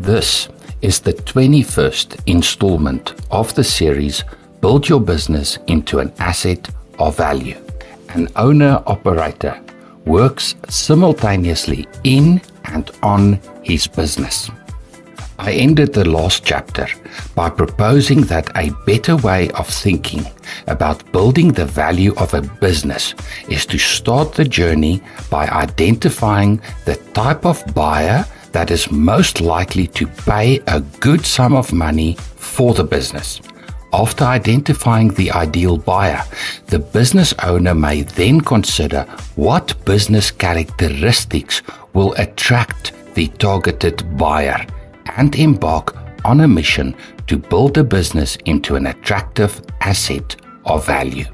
This is the 21st installment of the series Build Your Business into an Asset of Value. An owner operator works simultaneously in and on his business. I ended the last chapter by proposing that a better way of thinking about building the value of a business is to start the journey by identifying the type of buyer that is most likely to pay a good sum of money for the business. After identifying the ideal buyer, the business owner may then consider what business characteristics will attract the targeted buyer and embark on a mission to build the business into an attractive asset of value.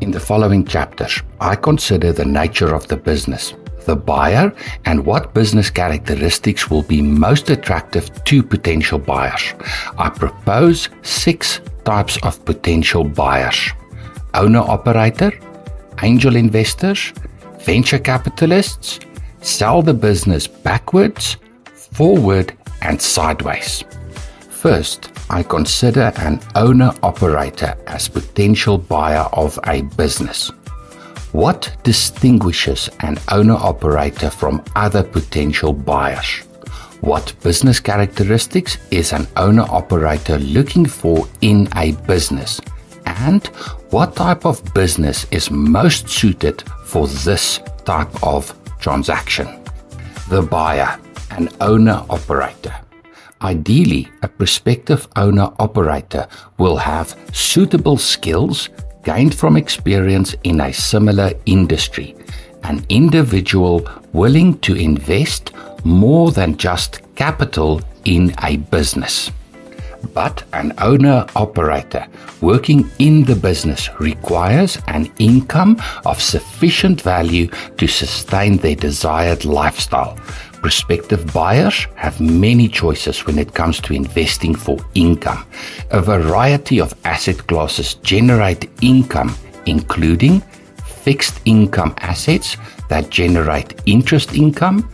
In the following chapters, I consider the nature of the business, the buyer, and what business characteristics will be most attractive to potential buyers. I propose six types of potential buyers owner operator, angel investors, venture capitalists, sell the business backwards, forward, and sideways. First, I consider an owner operator as potential buyer of a business. What distinguishes an owner operator from other potential buyers? What business characteristics is an owner operator looking for in a business? And what type of business is most suited for this type of transaction? The buyer an owner operator. Ideally, a prospective owner operator will have suitable skills gained from experience in a similar industry, an individual willing to invest more than just capital in a business. But an owner operator working in the business requires an income of sufficient value to sustain their desired lifestyle Prospective buyers have many choices when it comes to investing for income. A variety of asset classes generate income, including fixed income assets that generate interest income,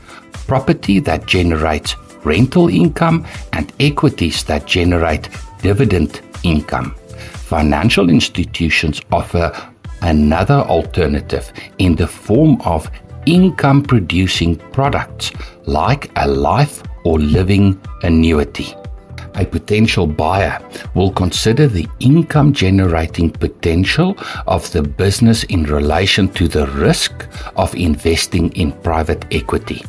property that generates rental income, and equities that generate dividend income. Financial institutions offer another alternative in the form of income producing products like a life or living annuity. A potential buyer will consider the income generating potential of the business in relation to the risk of investing in private equity.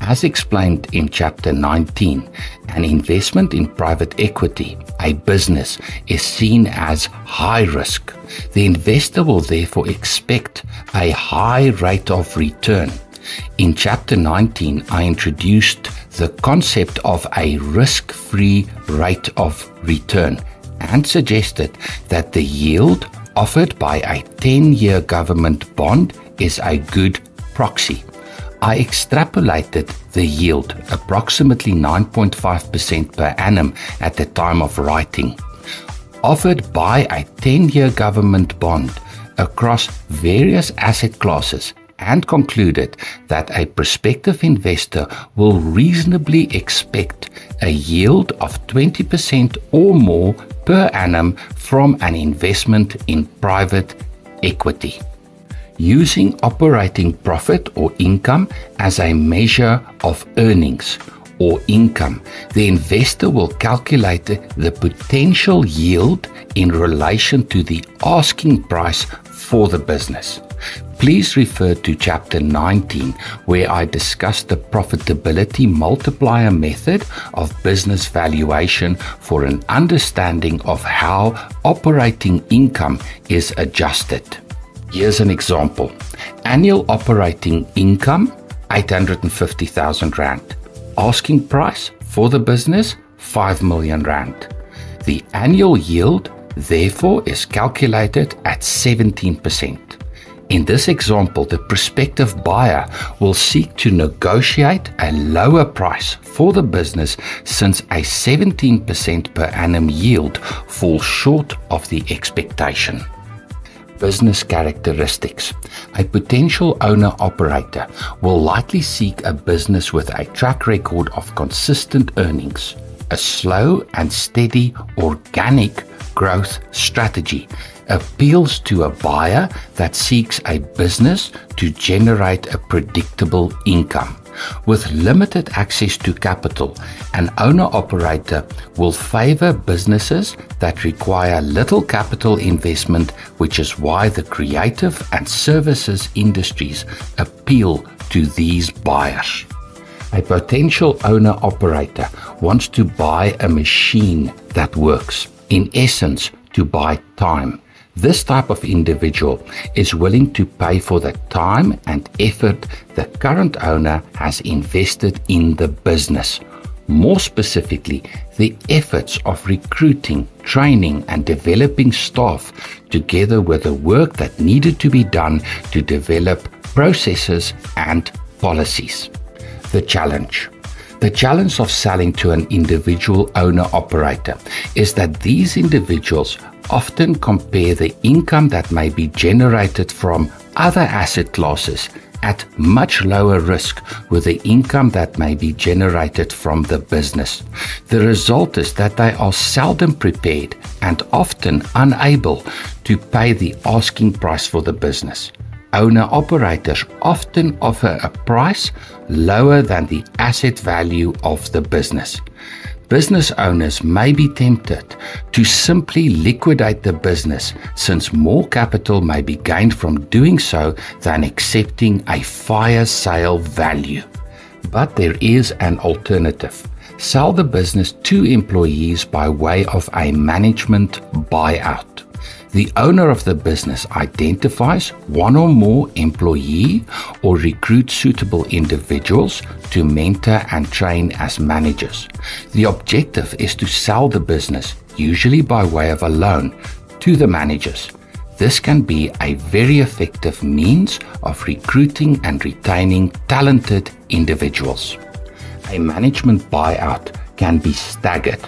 As explained in Chapter 19, an investment in private equity, a business, is seen as high risk. The investor will therefore expect a high rate of return. In Chapter 19, I introduced the concept of a risk free rate of return and suggested that the yield offered by a 10 year government bond is a good proxy. I extrapolated the yield, approximately 9.5% per annum at the time of writing, offered by a 10 year government bond across various asset classes and concluded that a prospective investor will reasonably expect a yield of 20% or more per annum from an investment in private equity using operating profit or income as a measure of earnings or income, the investor will calculate the potential yield in relation to the asking price for the business. Please refer to chapter 19, where I discuss the profitability multiplier method of business valuation for an understanding of how operating income is adjusted. Here's an example annual operating income 850,000 Rand, asking price for the business 5 million Rand. The annual yield, therefore, is calculated at 17%. In this example, the prospective buyer will seek to negotiate a lower price for the business since a 17% per annum yield falls short of the expectation. Business characteristics. A potential owner operator will likely seek a business with a track record of consistent earnings, a slow and steady organic growth strategy appeals to a buyer that seeks a business to generate a predictable income. With limited access to capital, an owner operator will favor businesses that require little capital investment, which is why the creative and services industries appeal to these buyers. A potential owner operator wants to buy a machine that works, in essence, to buy time. This type of individual is willing to pay for the time and effort the current owner has invested in the business. More specifically, the efforts of recruiting, training, and developing staff, together with the work that needed to be done to develop processes and policies. The challenge. The challenge of selling to an individual owner operator is that these individuals often compare the income that may be generated from other asset classes at much lower risk with the income that may be generated from the business. The result is that they are seldom prepared and often unable to pay the asking price for the business. Owner operators often offer a price lower than the asset value of the business business owners may be tempted to simply liquidate the business since more capital may be gained from doing so than accepting a fire sale value. But there is an alternative. Sell the business to employees by way of a management buyout. The owner of the business identifies one or more employee or recruit suitable individuals to mentor and train as managers. The objective is to sell the business, usually by way of a loan, to the managers. This can be a very effective means of recruiting and retaining talented individuals. A management buyout can be staggered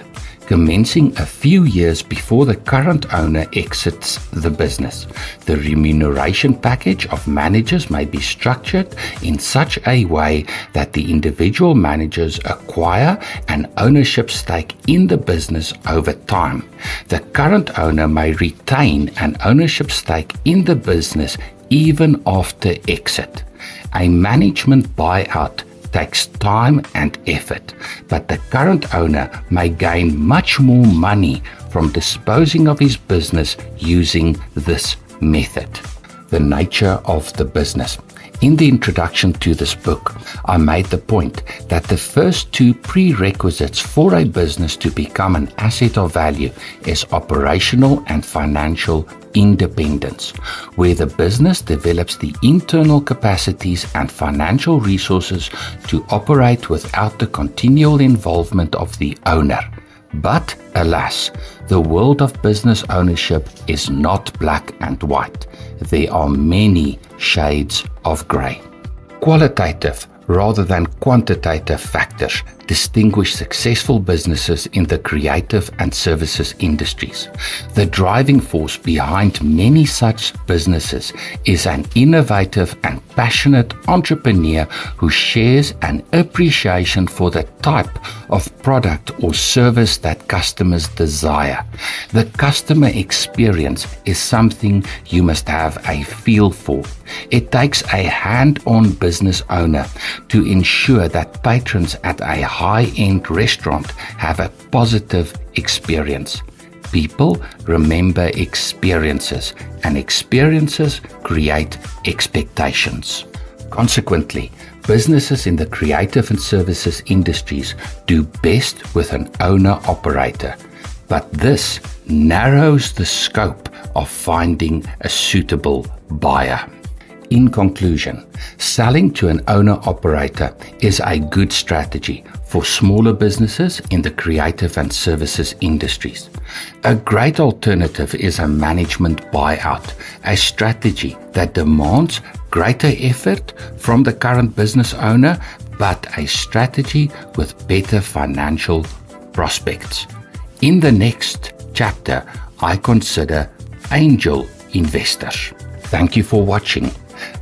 commencing a few years before the current owner exits the business. The remuneration package of managers may be structured in such a way that the individual managers acquire an ownership stake in the business over time. The current owner may retain an ownership stake in the business even after exit. A management buyout takes time and effort, but the current owner may gain much more money from disposing of his business using this method. The nature of the business. In the introduction to this book, I made the point that the first two prerequisites for a business to become an asset of value is operational and financial independence, where the business develops the internal capacities and financial resources to operate without the continual involvement of the owner. But alas, the world of business ownership is not black and white. There are many shades of grey. Qualitative rather than quantitative factors distinguish successful businesses in the creative and services industries. The driving force behind many such businesses is an innovative and passionate entrepreneur who shares an appreciation for the type of product or service that customers desire. The customer experience is something you must have a feel for. It takes a hand on business owner to ensure that patrons at a high end restaurant have a positive experience. People remember experiences, and experiences create expectations. Consequently, businesses in the creative and services industries do best with an owner operator, but this narrows the scope of finding a suitable buyer. In conclusion, selling to an owner operator is a good strategy for smaller businesses in the creative and services industries. A great alternative is a management buyout, a strategy that demands greater effort from the current business owner, but a strategy with better financial prospects. In the next chapter, I consider angel investors. Thank you for watching.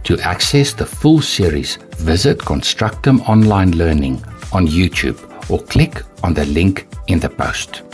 To access the full series, visit Constructum Online Learning on YouTube or click on the link in the post.